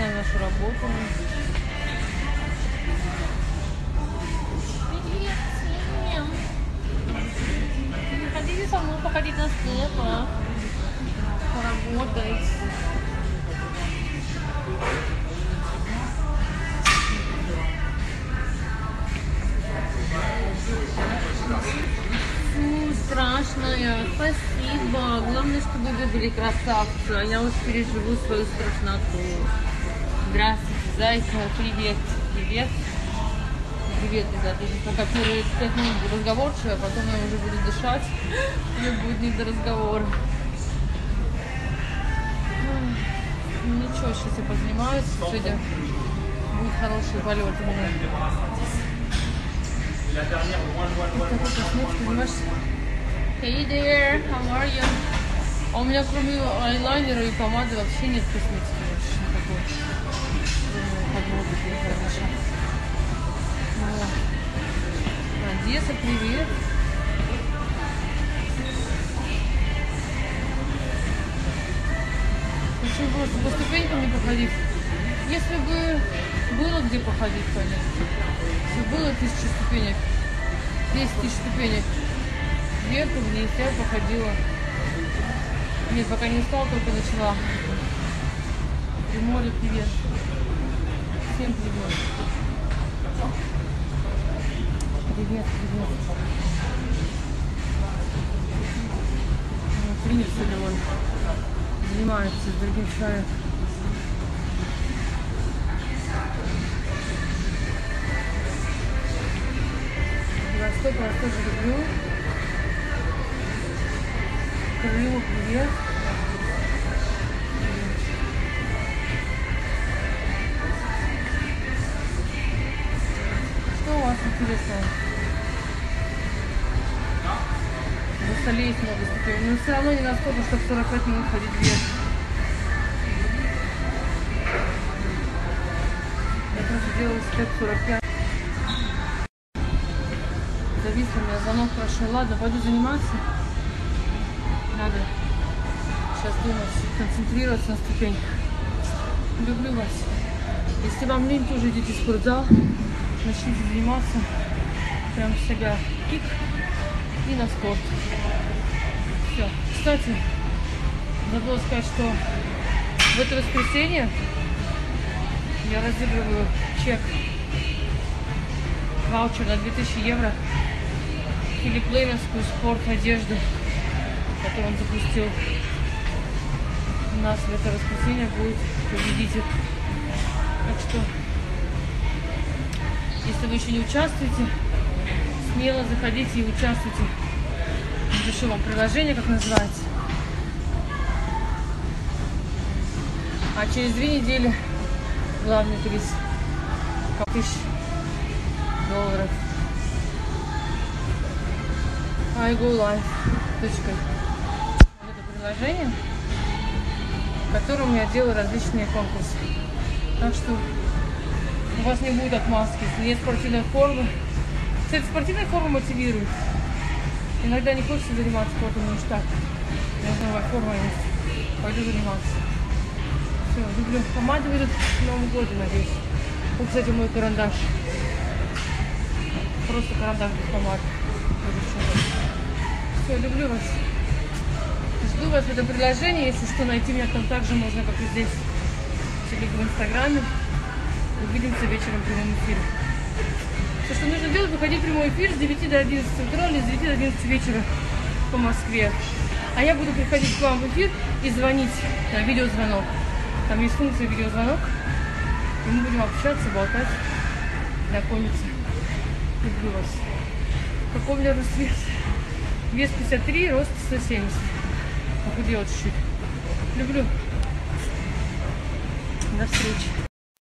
начинаем нашу работу. Хотите со мной походить на степ, а? Поработать. Фу, страшная. Спасибо. Главное, чтобы вы были красавцы, а я уж переживу свою страшноту. Здравствуйте, зайка. Привет. Привет. Привет, ребята. Я пока первые пять минут буду разговорчивая, потом я уже буду дышать. Мне будет не до разговора. Ну ничего, сейчас я позанимаюсь. Сегодня будет хороший полет у меня. Такой понимаешь? Hey there, how are you? А у меня кроме айлайнера и помады вообще нет косметики больше никакой. Подводы для хорошо. Вот. Одесса, привет. Почему просто по ступенькам не походить? Если бы было где походить, конечно. Если было тысяча ступенек, 10 тысяч ступенек, вверх вниз, я походила. Нет, пока не устала, только начала. Приморье, привет. Всем привет. Привет, привет. Принят сегодня он занимается с другим человеком. Восток, вас тоже люблю. Крыму, привет. Что у вас интересного? В столе есть много ступеней, но все равно не настолько, чтобы 45 минут ходить вверх. Я просто делала степ 45. Зависло у меня звонок прошел. Ладно, пойду заниматься. Надо сейчас думать, концентрироваться на ступеньках. Люблю вас. Если вам лень, тоже идите в спортзал. Начните заниматься. Прям себя. Кик. И на спорт. Все. Кстати, забыла сказать, что в это воскресенье я разыгрываю чек ваучер на 2000 евро Филипп Лейновскую спорт одежду, которую он запустил. У нас в это воскресенье будет победитель. Так что, если вы еще не участвуете, смело заходите и участвуйте. Напишу вам приложение, как называется. А через две недели главный приз тысяч долларов. iGoLife. Точка. Приложение, в котором я делаю различные конкурсы. Так что у вас не будет отмазки, если нет спортивной формы. Кстати, спортивная форма мотивирует. Иногда не хочется заниматься спортом, но уж так. У новая форма есть. Пойду заниматься. Все, люблю. Помады выйдут к Новому году, надеюсь. Вот, кстати, мой карандаш. Просто карандаш без помады. Все, люблю вас. Жду вас в этом приложении. Если что, найти меня там также можно, как и здесь. В в инстаграме. Увидимся вечером в прямом эфире. Все, что нужно делать, выходить в прямой эфир с 9 до 11 утра или с 9 до 11 вечера по Москве. А я буду приходить к вам в эфир и звонить на видеозвонок. Там есть функция видеозвонок. И мы будем общаться, болтать, знакомиться. Люблю вас. Какой у меня рост вес? Вес 53, рост 170. Похудела чуть-чуть. Люблю. До встречи.